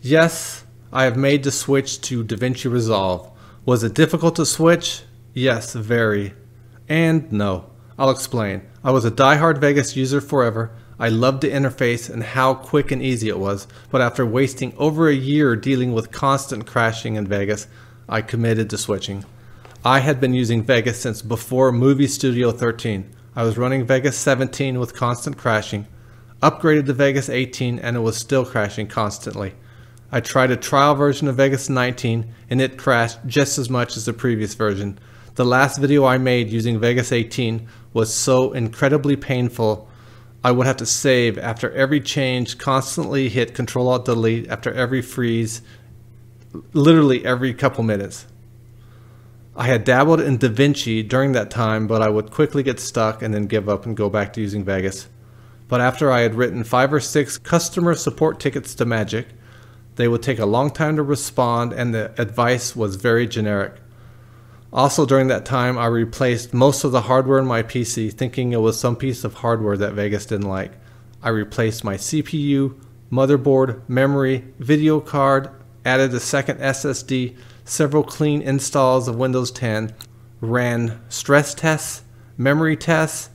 Yes, I have made the switch to DaVinci Resolve. Was it difficult to switch? Yes, very. And no. I'll explain. I was a die-hard Vegas user forever. I loved the interface and how quick and easy it was, but after wasting over a year dealing with constant crashing in Vegas, I committed to switching. I had been using Vegas since before Movie Studio 13. I was running Vegas 17 with constant crashing, upgraded to Vegas 18 and it was still crashing constantly. I tried a trial version of Vegas 19 and it crashed just as much as the previous version. The last video I made using Vegas 18 was so incredibly painful I would have to save after every change, constantly hit Control Alt Delete after every freeze, literally every couple minutes. I had dabbled in DaVinci during that time, but I would quickly get stuck and then give up and go back to using Vegas. But after I had written five or six customer support tickets to Magix, they would take a long time to respond and the advice was very generic. Also during that time, I replaced most of the hardware in my PC thinking it was some piece of hardware that Vegas didn't like. I replaced my CPU, motherboard, memory, video card, added a second SSD, several clean installs of Windows 10, ran stress tests, memory tests,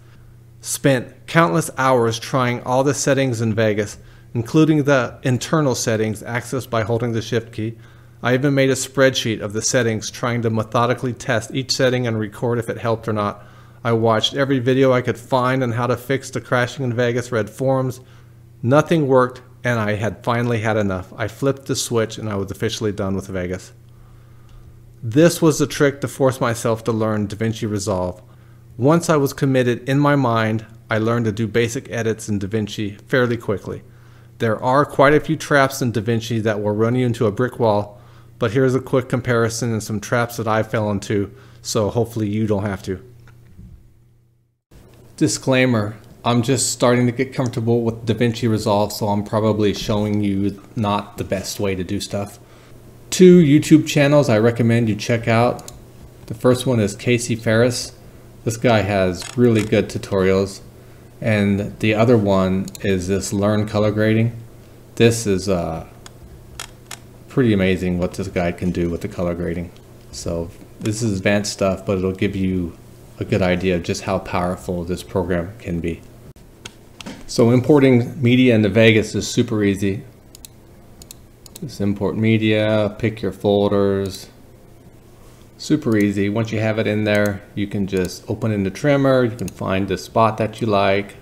spent countless hours trying all the settings in Vegas, including the internal settings accessed by holding the shift key. I even made a spreadsheet of the settings trying to methodically test each setting and record if it helped or not. I watched every video I could find on how to fix the crashing in Vegas, read forums. Nothing worked and I had finally had enough. I flipped the switch and I was officially done with Vegas. This was the trick to force myself to learn DaVinci Resolve. Once I was committed in my mind, I learned to do basic edits in DaVinci fairly quickly. There are quite a few traps in DaVinci that will run you into a brick wall, but here's a quick comparison and some traps that I fell into, so hopefully you don't have to. Disclaimer, I'm just starting to get comfortable with DaVinci Resolve, so I'm probably showing you not the best way to do stuff. Two YouTube channels I recommend you check out. The first one is Casey Faris. This guy has really good tutorials. And the other one is this Learn Color Grading. This is uh, pretty amazing what this guy can do with the color grading. So this is advanced stuff, but it'll give you a good idea of just how powerful this program can be. So importing media into Vegas is super easy. Just import media, pick your folders. Super easy. Once you have it in there, you can just open in the trimmer. You can find the spot that you like.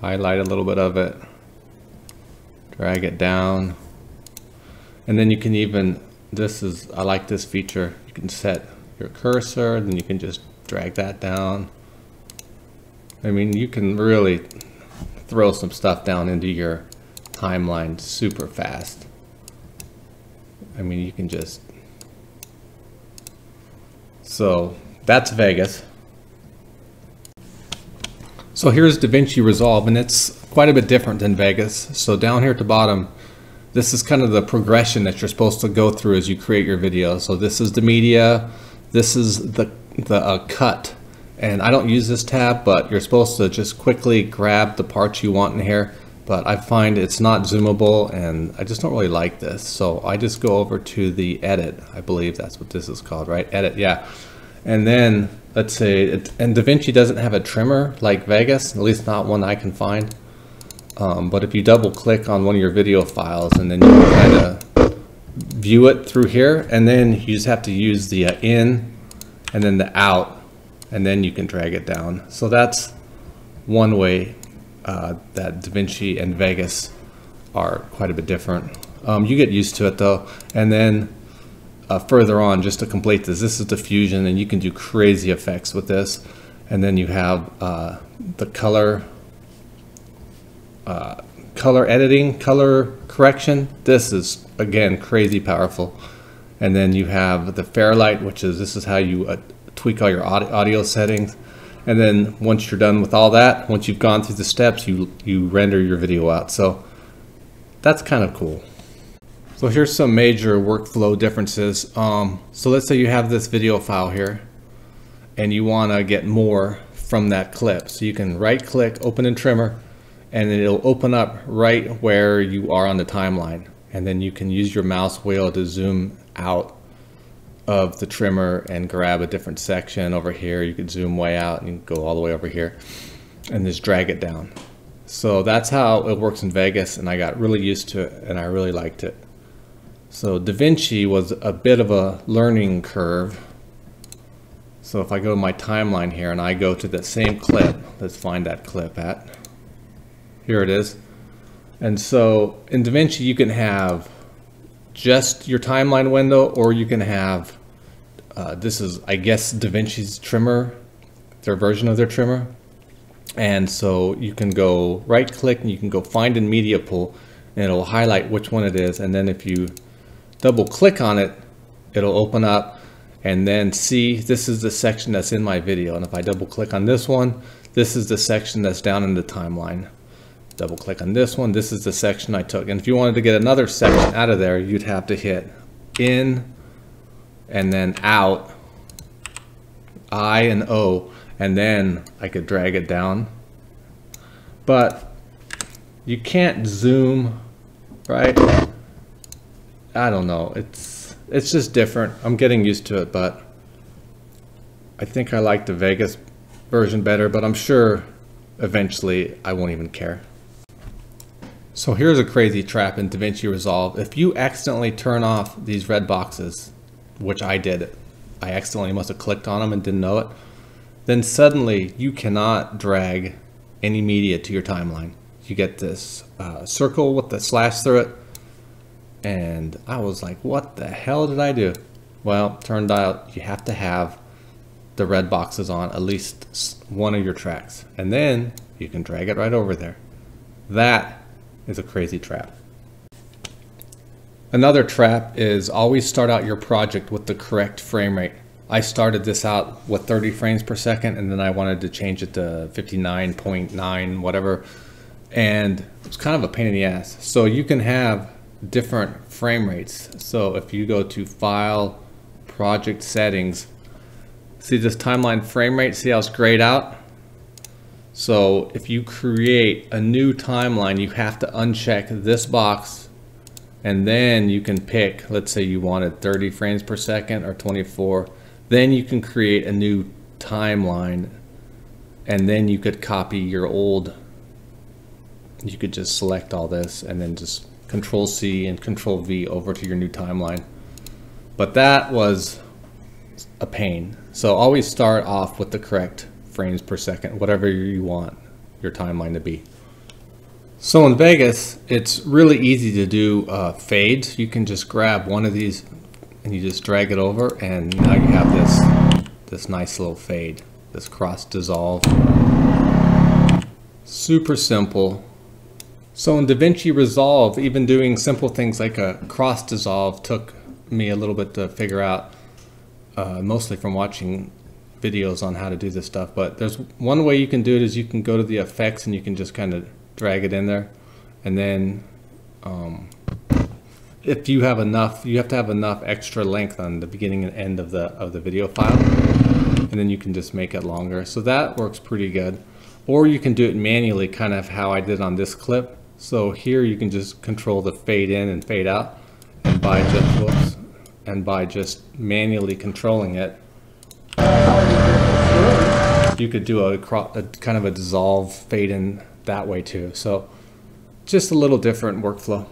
Highlight a little bit of it. Drag it down. And then you can even, this is, I like this feature. You can set your cursor, then you can just drag that down. I mean, you can really throw some stuff down into your timeline super fast. I mean, you can just, so that's Vegas. So here's DaVinci Resolve, and it's quite a bit different than Vegas. So down here at the bottom, this is kind of the progression that you're supposed to go through as you create your video. So this is the media, this is the, the uh, cut, and I don't use this tab, but you're supposed to just quickly grab the parts you want in here. But I find it's not zoomable and I just don't really like this. So I just go over to the edit. I believe that's what this is called, right? Edit, yeah. And then let's say, it, and DaVinci doesn't have a trimmer like Vegas, at least not one I can find. Um, but if you double click on one of your video files and then you kind of view it through here, and then you just have to use the uh, in and then the out and then you can drag it down. So that's one way uh, that DaVinci and Vegas are quite a bit different. Um, you get used to it though. And then uh, further on, just to complete this, this is the Fusion and you can do crazy effects with this. And then you have uh, the color, uh, color editing, color correction. This is again crazy powerful. And then you have the Fairlight, which is this is how you uh, tweak all your audio settings. And then once you're done with all that, once you've gone through the steps, you, you render your video out. So that's kind of cool. So here's some major workflow differences. Um, so let's say you have this video file here and you want to get more from that clip. So you can right click, open in trimmer, and it'll open up right where you are on the timeline. And then you can use your mouse wheel to zoom out of the trimmer and grab a different section over here. You can zoom way out and go all the way over here and just drag it down. So that's how it works in Vegas and I got really used to it and I really liked it. So DaVinci was a bit of a learning curve. So if I go to my timeline here and I go to the same clip, let's find that clip at. Here it is. And so in DaVinci you can have just your timeline window or you can have, uh, this is I guess DaVinci's trimmer, their version of their trimmer. And so you can go right click and you can go find in media pool and it'll highlight which one it is. And then if you double click on it, it'll open up and then see this is the section that's in my video. And if I double click on this one, this is the section that's down in the timeline. Double click on this one, this is the section I took. And if you wanted to get another section out of there, you'd have to hit in and then out, I and O and then I could drag it down. But you can't zoom, right? I don't know. It's it's just different. I'm getting used to it, but I think I like the Vegas version better, but I'm sure eventually I won't even care. So here's a crazy trap in DaVinci Resolve. If you accidentally turn off these red boxes, which I did, I accidentally must have clicked on them and didn't know it, then suddenly you cannot drag any media to your timeline. You get this uh, circle with the slash through it. And I was like, what the hell did I do? Well, turned out you have to have the red boxes on at least one of your tracks. And then you can drag it right over there. That is a crazy trap. Another trap is always start out your project with the correct frame rate. I started this out with 30 frames per second and then I wanted to change it to 59.9 whatever and it's kind of a pain in the ass. So you can have different frame rates. So if you go to file project settings see this timeline frame rate see how it's grayed out so if you create a new timeline you have to uncheck this box and then you can pick let's say you wanted 30 frames per second or 24 then you can create a new timeline and then you could copy your old, you could just select all this and then just control C and control V over to your new timeline. But that was a pain. So always start off with the correct frames per second, whatever you want your timeline to be. So in Vegas, it's really easy to do uh, fades. You can just grab one of these and you just drag it over and now you have this this nice little fade this cross dissolve super simple so in DaVinci Resolve even doing simple things like a cross dissolve took me a little bit to figure out uh, mostly from watching videos on how to do this stuff but there's one way you can do it is you can go to the effects and you can just kind of drag it in there and then um, if you have enough, you have to have enough extra length on the beginning and end of the of the video file, and then you can just make it longer. So that works pretty good. Or you can do it manually, kind of how I did on this clip. So here you can just control the fade in and fade out, and by just whoops, and by just manually controlling it, you could do a, a kind of a dissolve fade in that way too. So just a little different workflow.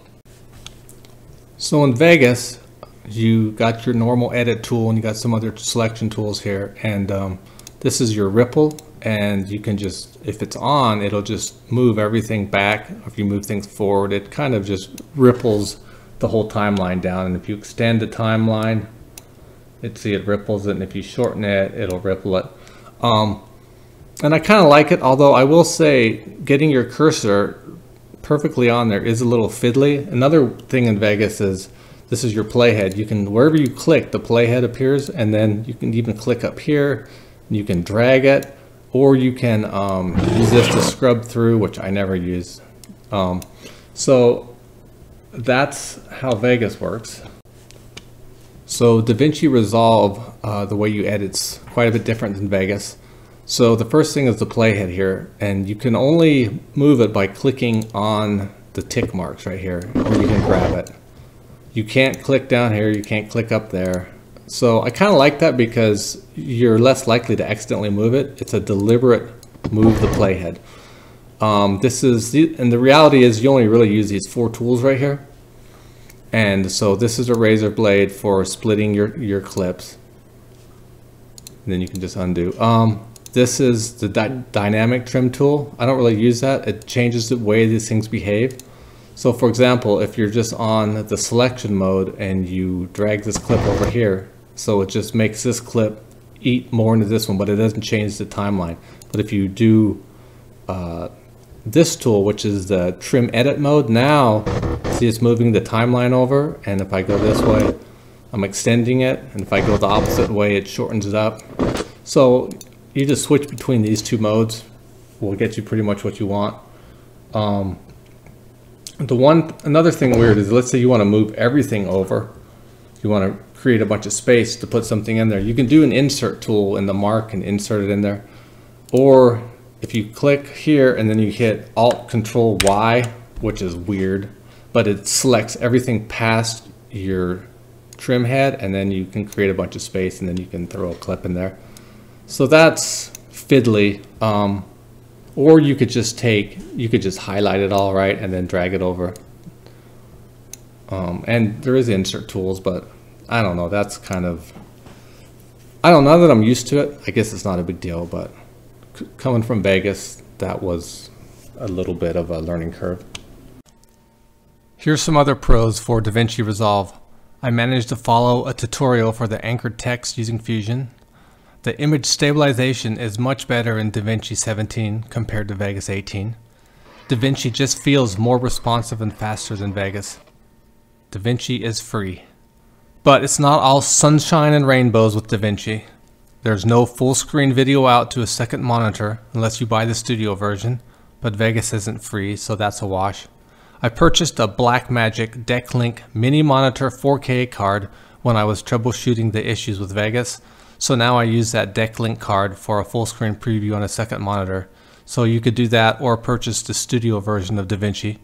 So in Vegas, you got your normal edit tool and you got some other selection tools here. And um, this is your ripple and you can just, if it's on, it'll just move everything back. If you move things forward, it kind of just ripples the whole timeline down. And if you extend the timeline, it see it ripples it. And if you shorten it, it'll ripple it. Um, and I kind of like it, although I will say getting your cursor perfectly on there is a little fiddly. Another thing in Vegas is this is your playhead. You can, wherever you click, the playhead appears, and then you can even click up here, you can drag it, or you can um, use this to scrub through, which I never use. Um, so that's how Vegas works. So DaVinci Resolve, uh, the way you edit's quite a bit different than Vegas. So the first thing is the playhead here, and you can only move it by clicking on the tick marks right here, or you can grab it. You can't click down here, you can't click up there. So I kind of like that because you're less likely to accidentally move it. It's a deliberate move the playhead. Um, this is, the, and the reality is you only really use these four tools right here. And so this is a razor blade for splitting your, your clips. And then you can just undo. Um, this is the dy dynamic trim tool. I don't really use that. It changes the way these things behave. So for example, if you're just on the selection mode and you drag this clip over here, so it just makes this clip eat more into this one, but it doesn't change the timeline. But if you do uh, this tool, which is the trim edit mode, now see it's moving the timeline over. And if I go this way, I'm extending it. And if I go the opposite way, it shortens it up. So you just switch between these two modes will get you pretty much what you want. Um, the one another thing weird is let's say you want to move everything over. You want to create a bunch of space to put something in there. You can do an insert tool in the mark and insert it in there. Or if you click here and then you hit Alt Control Y, which is weird, but it selects everything past your trim head and then you can create a bunch of space and then you can throw a clip in there. So that's fiddly. Um, or you could just take, you could just highlight it all right and then drag it over. Um, and there is insert tools, but I don't know, that's kind of, I don't know, that I'm used to it, I guess it's not a big deal, but coming from Vegas, that was a little bit of a learning curve. Here's some other pros for DaVinci Resolve. I managed to follow a tutorial for the anchored text using Fusion. The image stabilization is much better in DaVinci 17 compared to Vegas 18. DaVinci just feels more responsive and faster than Vegas. DaVinci is free. But it's not all sunshine and rainbows with DaVinci. There's no full screen video out to a second monitor unless you buy the studio version, but Vegas isn't free, so that's a wash. I purchased a Blackmagic DeckLink mini monitor 4K card when I was troubleshooting the issues with Vegas, so now I use that DeckLink card for a full screen preview on a second monitor. So you could do that or purchase the studio version of DaVinci.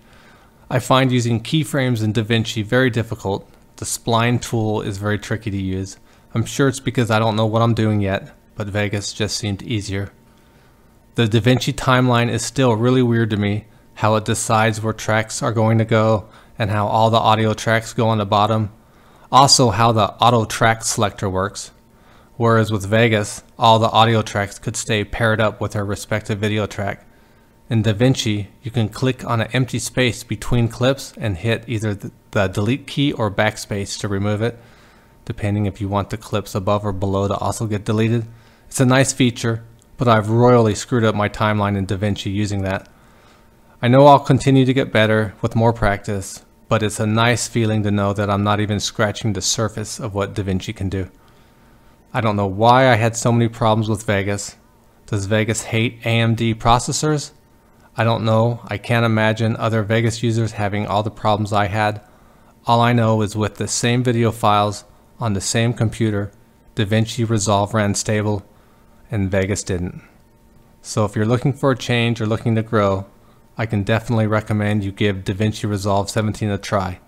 I find using keyframes in DaVinci very difficult. The spline tool is very tricky to use. I'm sure it's because I don't know what I'm doing yet, but Vegas just seemed easier. The DaVinci timeline is still really weird to me, how it decides where tracks are going to go and how all the audio tracks go on the bottom. Also how the auto track selector works whereas with Vegas, all the audio tracks could stay paired up with their respective video track. In DaVinci, you can click on an empty space between clips and hit either the delete key or backspace to remove it, depending if you want the clips above or below to also get deleted. It's a nice feature, but I've royally screwed up my timeline in DaVinci using that. I know I'll continue to get better with more practice, but it's a nice feeling to know that I'm not even scratching the surface of what DaVinci can do. I don't know why I had so many problems with Vegas. Does Vegas hate AMD processors? I don't know. I can't imagine other Vegas users having all the problems I had. All I know is with the same video files on the same computer, DaVinci Resolve ran stable and Vegas didn't. So if you're looking for a change or looking to grow, I can definitely recommend you give DaVinci Resolve 17 a try.